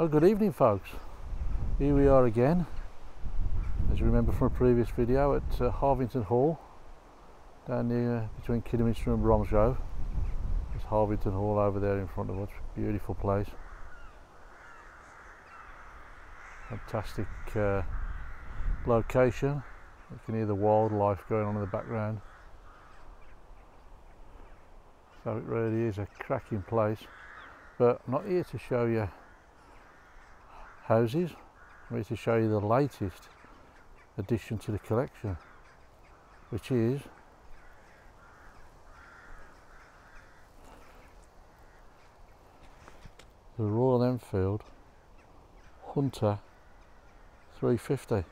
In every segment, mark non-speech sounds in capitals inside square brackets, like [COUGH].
Oh, good evening, folks. Here we are again. As you remember from a previous video at uh, Harvington Hall, down near between Kidderminster and Bromsgrove. There's Harvington Hall over there in front of us. Beautiful place. Fantastic uh, location. You can hear the wildlife going on in the background. So it really is a cracking place. But I'm not here to show you houses. I'm here to show you the latest addition to the collection, which is the Royal Enfield Hunter 350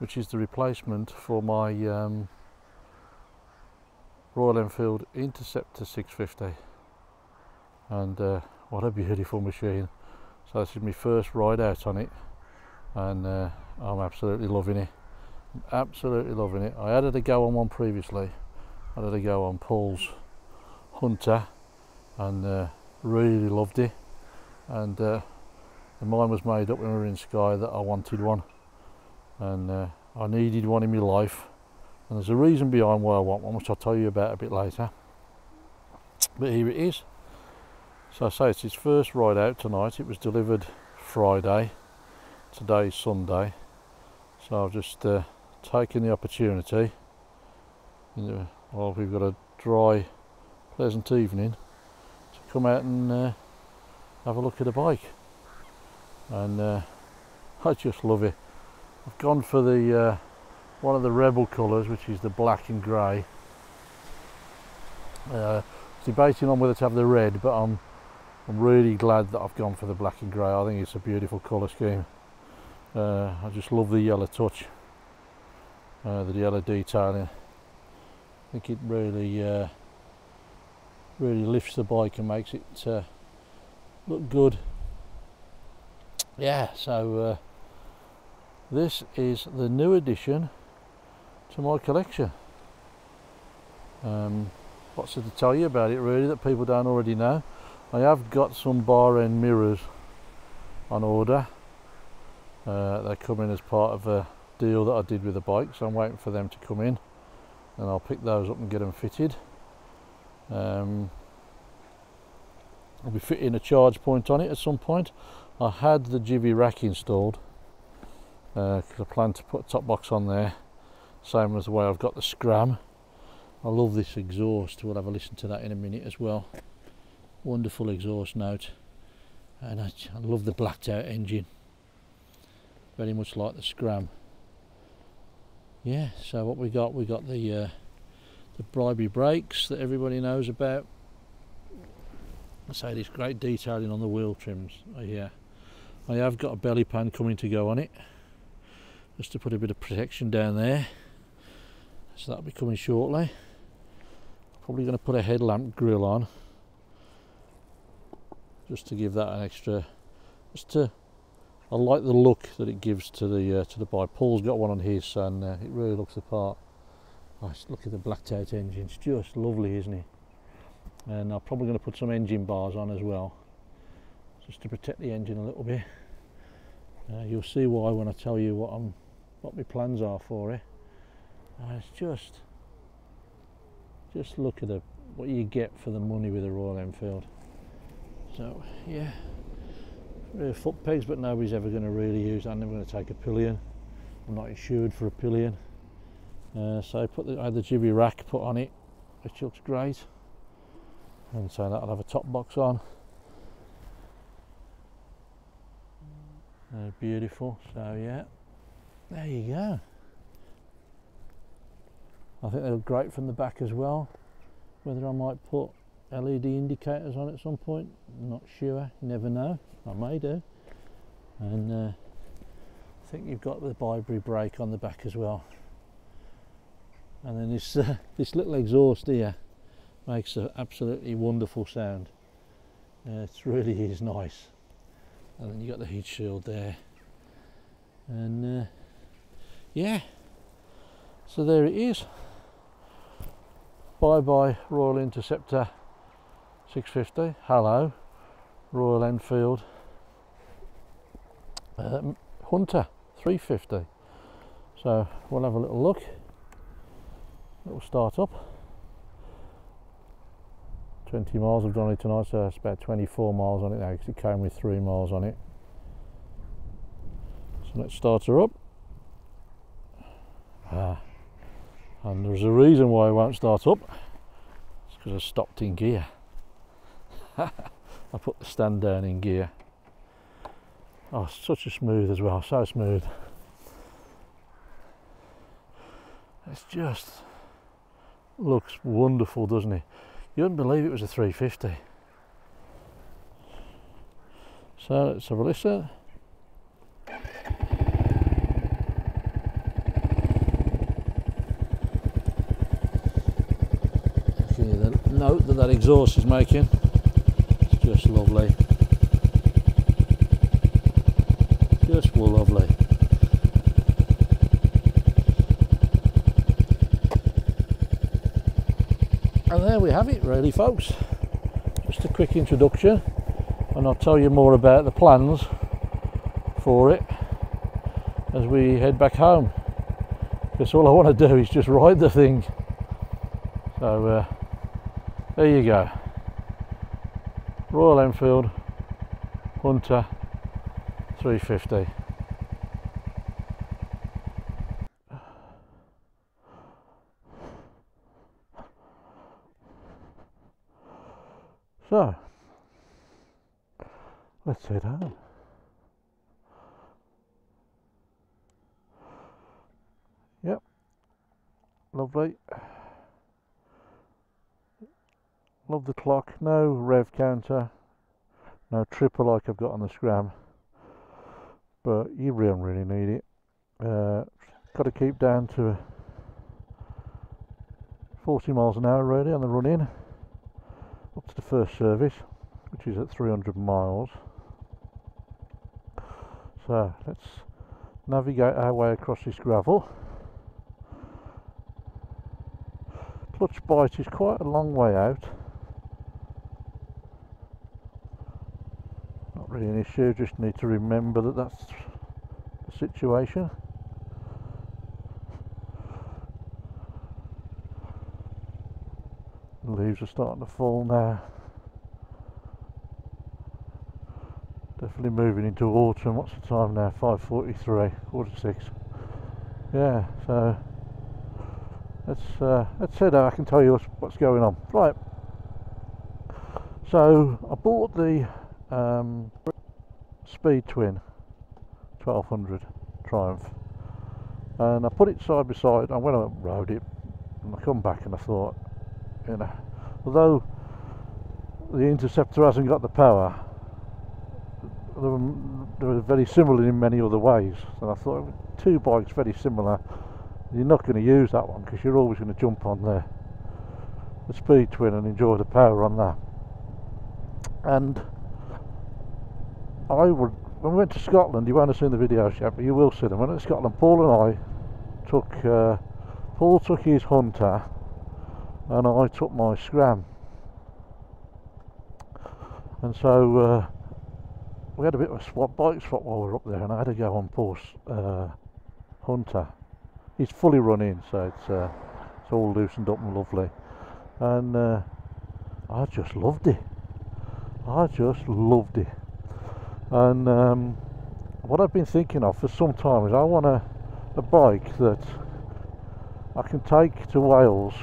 which is the replacement for my um, Royal Enfield Interceptor 650 and uh, what a beautiful machine so this is my first ride out on it and uh, I'm absolutely loving it. Absolutely loving it. I had a go on one previously. I had a go on Paul's Hunter and uh, really loved it. And uh, the mind was made up when we were in Skye that I wanted one. And uh, I needed one in my life. And there's a reason behind why I want one which I'll tell you about a bit later. But here it is so I say it's his first ride out tonight. It was delivered Friday. Today's Sunday. So I've just uh, taken the opportunity. While we've got a dry, pleasant evening, to come out and uh, have a look at a bike. And uh, [LAUGHS] I just love it. I've gone for the uh, one of the rebel colours, which is the black and grey. Uh, debating on whether to have the red, but I'm I'm really glad that I've gone for the black and grey. I think it's a beautiful colour scheme. Uh, I just love the yellow touch, uh, the yellow detailing. I think it really, uh, really lifts the bike and makes it uh, look good. Yeah, so uh, this is the new addition to my collection. Um, what's there to tell you about it really that people don't already know? I have got some bar end mirrors on order. Uh, they come in as part of a deal that I did with the bike, so I'm waiting for them to come in and I'll pick those up and get them fitted. Um, I'll be fitting a charge point on it at some point. I had the Givi rack installed because uh, I plan to put a top box on there, same as the way I've got the Scram. I love this exhaust, we'll have a listen to that in a minute as well wonderful exhaust note and I, I love the blacked out engine. Very much like the Scram. Yeah so what we got? We got the uh, the ByBre brakes that everybody knows about. I say this great detailing on the wheel trims yeah I have got a belly pan coming to go on it just to put a bit of protection down there. So that'll be coming shortly. Probably going to put a headlamp grill on just to give that an extra just to I like the look that it gives to the uh, to the bike. Paul's got one on his and uh, it really looks the part. Oh, look at the blacked out engine it's just lovely isn't it? And I'm probably going to put some engine bars on as well just to protect the engine a little bit. Uh, you'll see why when I tell you what I'm what my plans are for it. Uh, it's just just look at the what you get for the money with a Royal Enfield so yeah, really foot pegs, but nobody's ever going to really use. I'm never going to take a pillion. I'm not insured for a pillion. Uh, so I put the, I had the Givi rack put on it, which looks great. And so that'll have a top box on. Uh, beautiful. So yeah, there you go. I think they look great from the back as well. Whether I might put LED indicators on at some point. I'm not sure, never know. I may do. And uh, I think you've got the ByBre brake on the back as well. And then this [LAUGHS] uh, this little exhaust here makes an absolutely wonderful sound. Uh, it really is nice. And then you got the heat shield there. And uh, yeah, so there it is. Bye bye Royal Interceptor 650 hello Royal Enfield. Um, Hunter 350 so we'll have a little look. It will start up. 20 miles I've done it tonight so it's about 24 miles on it now because it came with 3 miles on it. So let's start her up. Ah. and there's a reason why it won't start up. It's because I stopped in gear [LAUGHS] I put the stand down in gear. Oh such a smooth as well so smooth. It's just looks wonderful doesn't it? You wouldn't believe it was a 350 so let's have a listen. The note that that exhaust is making just lovely. Just lovely. And there we have it really folks. Just a quick introduction and I'll tell you more about the plans for it as we head back home. Because all I want to do is just ride the thing. So uh, there you go Royal Enfield Hunter 350 So, let's head home. Yep, lovely. Love the clock, no rev counter, no Tripper like I've got on the Scram, but you don't really need it. Uh, got to keep down to 40 miles an hour really on the run in up to the first service which is at 300 miles. So let's navigate our way across this gravel. Clutch bite is quite a long way out really an issue just need to remember that that's the situation The leaves are starting to fall now. Definitely moving into autumn. What's the time now? 5.43, quarter to six. Yeah, so let's uh, let's head out. I can tell you what's, what's going on. Right. So I bought the um, Speed Twin 1200 Triumph, and I put it side by side. I went and rode it, and I come back and I thought, you know although the Interceptor hasn't got the power they were, they were very similar in many other ways. And I thought two bikes very similar. You're not going to use that one because you're always going to jump on the, the speed twin and enjoy the power on that. And I would when we went to Scotland you won't have seen the videos yet but you will see them. When we went to Scotland Paul and I took uh, Paul took his Hunter and I took my scram. And so uh, we had a bit of a swap bike swap while we were up there and I had to go on Paul's uh, Hunter. He's fully run in so it's, uh, it's all loosened up and lovely. And uh, I just loved it. I just loved it and um, what I've been thinking of for some time is I want a, a bike that I can take to Wales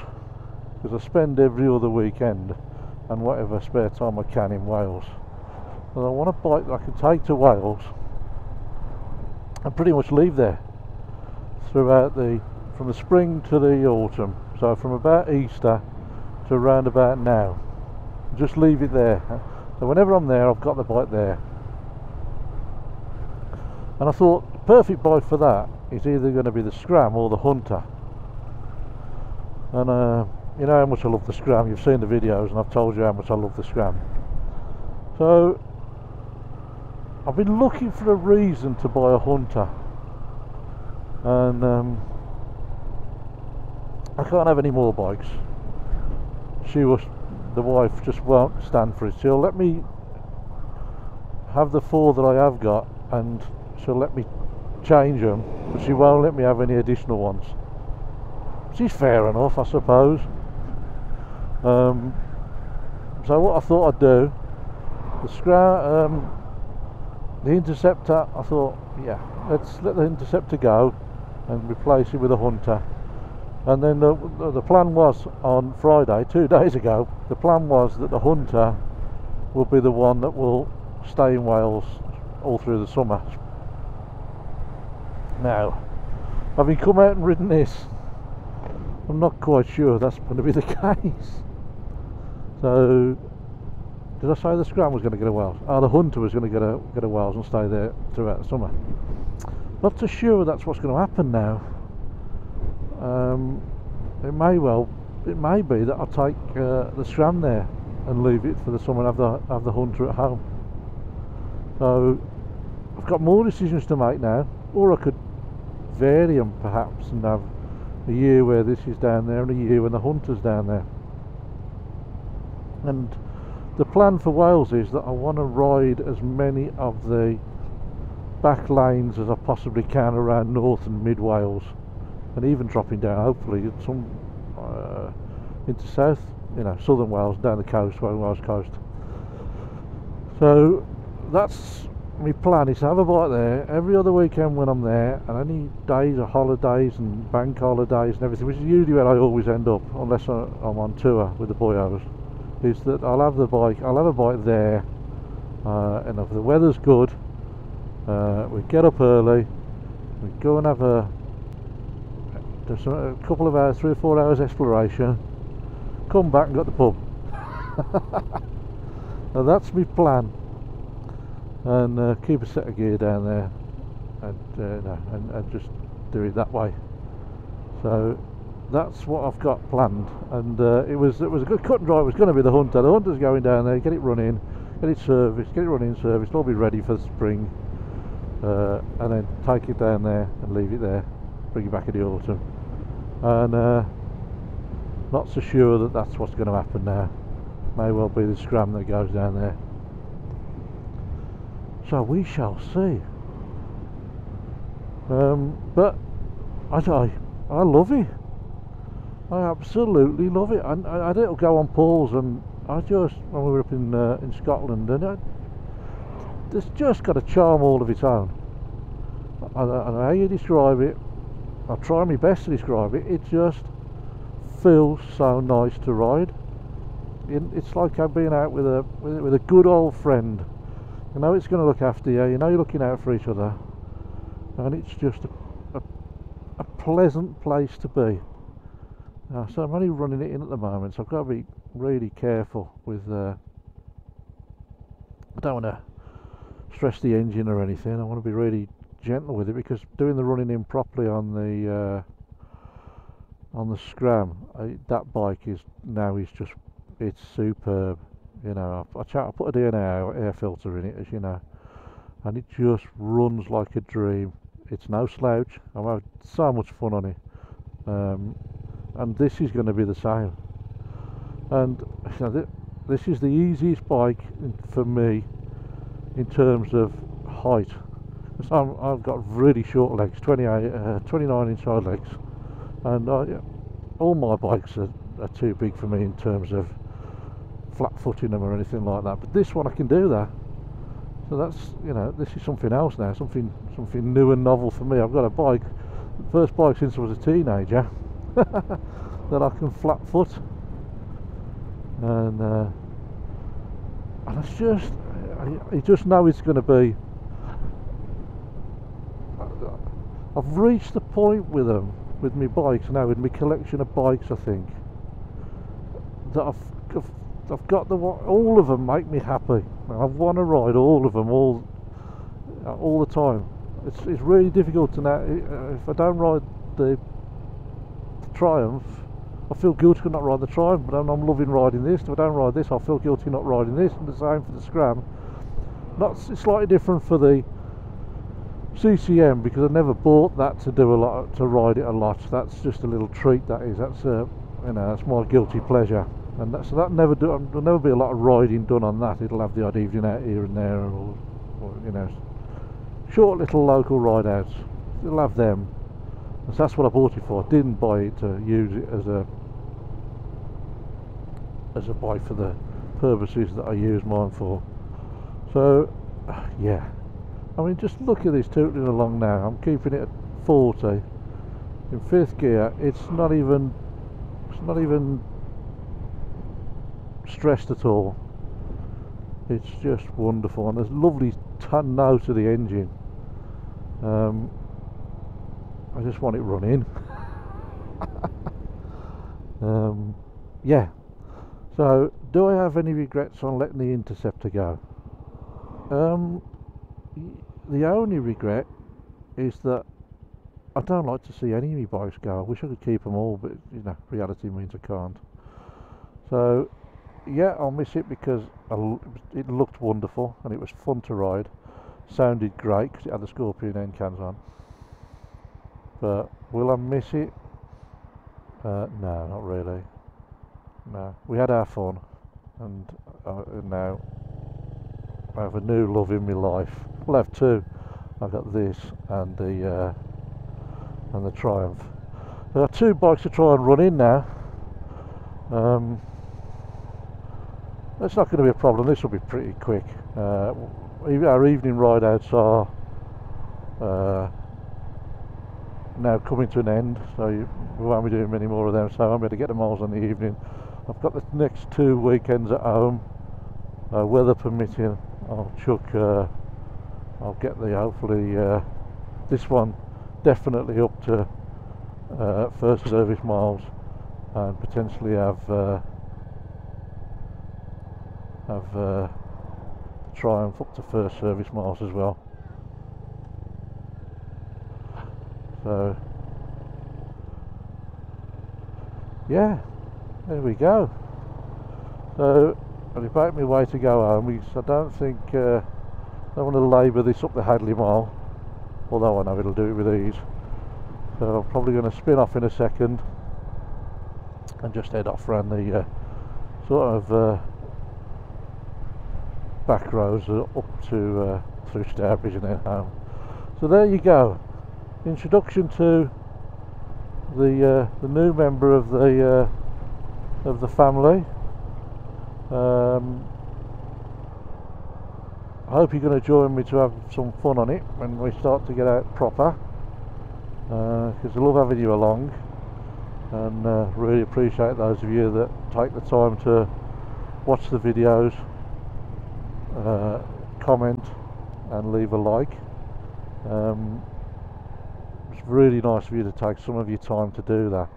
because I spend every other weekend and whatever spare time I can in Wales. And I want a bike that I can take to Wales and pretty much leave there throughout the from the spring to the autumn. So from about Easter to around about now. Just leave it there. So whenever I'm there I've got the bike there. And I thought the perfect bike for that is either going to be the Scram or the Hunter. And uh, you know how much I love the Scram, you've seen the videos and I've told you how much I love the Scram. So, I've been looking for a reason to buy a Hunter. And um, I can't have any more bikes. She was, the wife just won't stand for it. She'll let me have the four that I have got and she'll let me change them but she won't let me have any additional ones. Is fair enough I suppose. Um, so what I thought I'd do the scra um, the interceptor I thought yeah let's let the interceptor go and replace it with a hunter. And then the, the plan was on Friday two [LAUGHS] days ago the plan was that the hunter will be the one that will stay in Wales all through the summer now having come out and ridden this I'm not quite sure that's going to be the [LAUGHS] case so did I say the Scram was going to get a Wales? Oh, the Hunter was going to get a get a Wales and stay there throughout the summer. Not too sure that's what's going to happen now. Um, it may well, it may be that I'll take uh, the Scram there and leave it for the summer and have the have the Hunter at home. So I've got more decisions to make now, or I could vary them perhaps and have a year where this is down there and a year when the Hunter's down there. And the plan for Wales is that I want to ride as many of the back lanes as I possibly can around North and Mid Wales and even dropping down hopefully some uh, into South you know Southern Wales down the coast Wales coast so that's my plan is to have a bike there every other weekend when I'm there and any days or holidays and bank holidays and everything which is usually where I always end up unless I'm on tour with the boyos is that I'll have the bike, I'll have a bike there, uh, and if the weather's good, uh, we get up early, we go and have a, a couple of hours, three or four hours exploration, come back and got the pub. [LAUGHS] now that's my plan, and uh, keep a set of gear down there, and, uh, no, and, and just do it that way. So that's what I've got planned and uh, it was it was a good cut and dry. It was going to be the hunter. The hunter's going down there. Get it running. Get it serviced. Get it running serviced. All be ready for the spring. Uh, and then take it down there and leave it there. Bring it back in the autumn. And uh, not so sure that that's what's going to happen now. May well be the scram that goes down there so we shall see um, but I, I, I love it I absolutely love it. And I, I did go on Paul's and I just, when we were up in uh, in Scotland, and it, it's just got a charm all of its own. I, I don't know how you describe it. I'll try my best to describe it. It just feels so nice to ride. It's like I'm being out with a with a good old friend. You know it's going to look after you. You know you're looking out for each other, and it's just a, a, a pleasant place to be. Uh, so I'm only running it in at the moment, so I've got to be really careful with. Uh, I don't want to stress the engine or anything. I want to be really gentle with it because doing the running in properly on the uh, on the Scram, I, that bike is now is just it's superb. You know, I, I, I put a DNA air filter in it, as you know, and it just runs like a dream. It's no slouch. I've had so much fun on it. Um, and this is going to be the same and you know, th this is the easiest bike for me in terms of height so i have got really short legs 28 uh, 29 inch legs and yeah, all my bikes are, are, too big for me in terms of flat footing them or anything like that but this one I can do that. So that's you know this is something else now something something new and novel for me. I've got a bike first bike since I was a teenager [LAUGHS] that I can flat foot. And uh, and it's just I, I just know it's going to be I've reached the point with them with my bikes now with my collection of bikes I think that I've, I've, I've got the all of them make me happy I want to ride all of them all all the time it's, it's really difficult to now if I don't ride the Triumph, I feel guilty for not riding the Triumph, but I'm, I'm, loving riding this. If I don't ride this, I feel guilty not riding this, and the same for the Scram. It's slightly different for the CCM because I never bought that to do a lot to ride it a lot. That's just a little treat. That is. That's a uh, you know that's my guilty pleasure. And that, so that never do. Um, there'll never be a lot of riding done on that. It'll have the odd evening out here and there, or you know, short little local ride outs. You'll have them. And so that's what I bought it for. I didn't buy it to use it as a as a bike for the purposes that I use mine for. So, yeah. I mean, just look at this tooting along now. I'm keeping it at 40 in fifth gear. It's not even, it's not even stressed at all. It's just wonderful, and there's lovely ton now to the engine. Um, I just want it running. [LAUGHS] um, yeah. So, do I have any regrets on letting the Interceptor go? Um, the only regret is that I don't like to see any of my bikes go. I wish I could keep them all, but you know, reality means I can't. So, yeah, I'll miss it because it looked wonderful and it was fun to ride. Sounded great because it had the Scorpion end cans on. But will I miss it? Uh, no, not really. No, we had our fun, and, uh, now I have a new love in my life. Well, I have two. I've got this and the uh, and the Triumph. There are two bikes to try and run in now. Um, that's not going to be a problem. This will be pretty quick. Uh, our evening ride outs are uh, now coming to an end, so you, we won't be doing many more of them. So I'm going to get the miles on the evening. I've got the next two weekends at home, uh, weather permitting. I'll chuck. Uh, I'll get the hopefully uh, this one definitely up to uh, first service miles, and potentially have uh, have uh, Triumph up to first service miles as well. So yeah, there we go. So I'll be about my way to go home because I don't think uh, I want to labour this up the Hadley Mile, although I know it'll do it with ease. So I'm probably going to spin off in a second and just head off around the uh, sort of uh, back roads up to uh, through Stourbridge and then home. So there you go. Introduction to the uh, the new member of the uh, of the family. Um, I hope you're going to join me to have some fun on it when we start to get out proper because uh, I love having you along and uh, really appreciate those of you that take the time to watch the videos uh, comment and leave a like. Um, it's really nice of you to take some of your time to do that.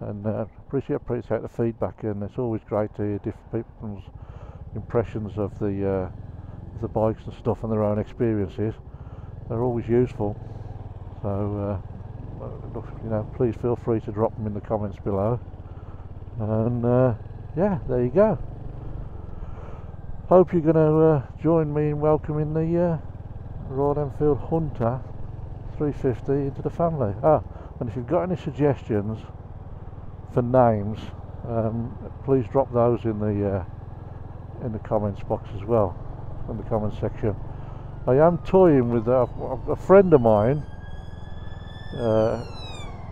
And uh, appreciate appreciate the feedback and it's always great to hear different people's impressions of the uh, the bikes and stuff and their own experiences. They're always useful. So uh, you know please feel free to drop them in the comments below. And uh, yeah there you go hope you're going to uh, join me in welcoming the uh, Royal Enfield Hunter 350 into the family. Ah and if you've got any suggestions for names um, please drop those in the uh, in the comments box as well in the comment section. I am toying with a, a friend of mine uh,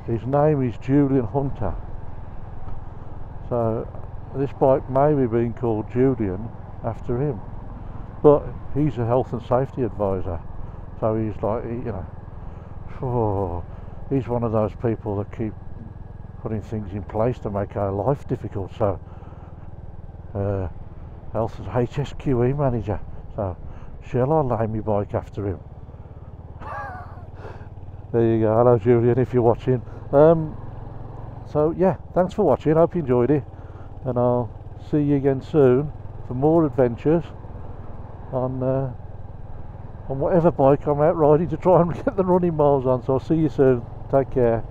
his name is Julian Hunter. So this bike may be being called Julian after him. But he's a health and safety advisor so he's like you know oh, he's one of those people that keep putting things in place to make our life difficult so uh, health and [LAUGHS] HSQE manager so shall I name my bike after him? [LAUGHS] There you go. Hello Julian if you're watching. Um, so yeah thanks for watching. Hope you enjoyed it and I'll see you again soon for more adventures on uh, on whatever bike I'm out riding to try and [LAUGHS] get the running miles on. So I'll see you soon. Take care.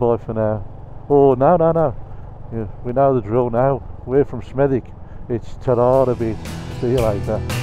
Bye for now. Oh no no no. Yeah, we know the drill now. We're from Smethwick. It's ta-da to be see you later